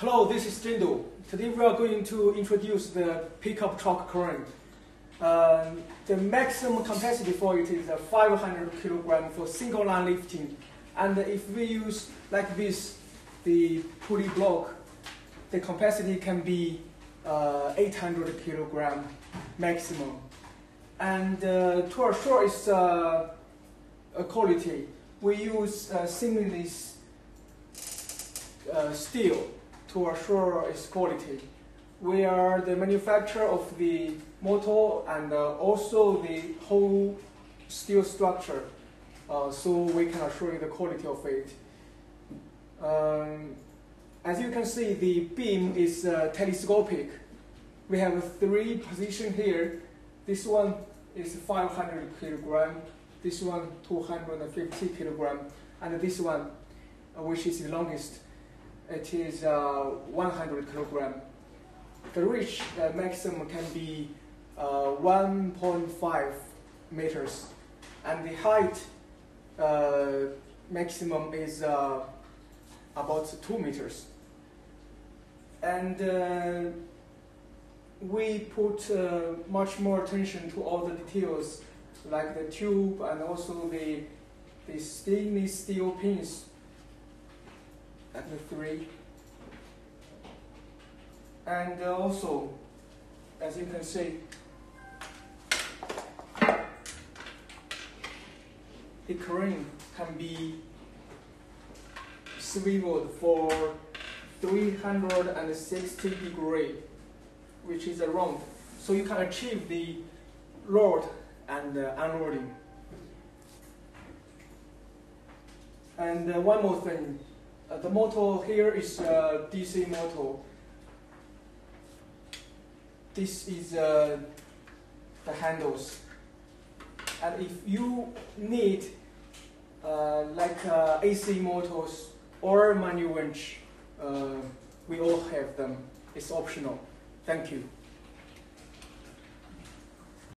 Hello, this is Jindo. Today we are going to introduce the pickup truck crane. Um, the maximum capacity for it is uh, 500 kilogram for single line lifting. And if we use like this, the pulley block, the capacity can be uh, 800 kilogram maximum. And uh, to assure its uh, quality, we use uh, seamless uh, steel to assure its quality. We are the manufacturer of the motor and uh, also the whole steel structure, uh, so we can assure you the quality of it. Um, as you can see, the beam is uh, telescopic. We have three positions here. This one is 500 kilogram, this one 250 kilogram, and this one, uh, which is the longest, it is uh, 100 kilogram. The reach uh, maximum can be uh, 1.5 meters, and the height maximum is about 2 meters. And uh, we put uh, much more attention to all the details, like the tube and also the, the stainless steel pins at the three. And uh, also, as you can see, the crane can be swiveled for 360 degree, which is around. So you can achieve the load and uh, unloading. And uh, one more thing, the motor here is a DC motor. This is uh, the handles. And if you need uh, like uh, AC motors or manual winch, uh, we all have them. It's optional. Thank you.